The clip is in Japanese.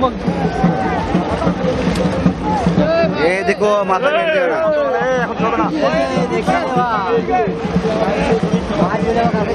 まっえー、でこうまたねてよな。んだかい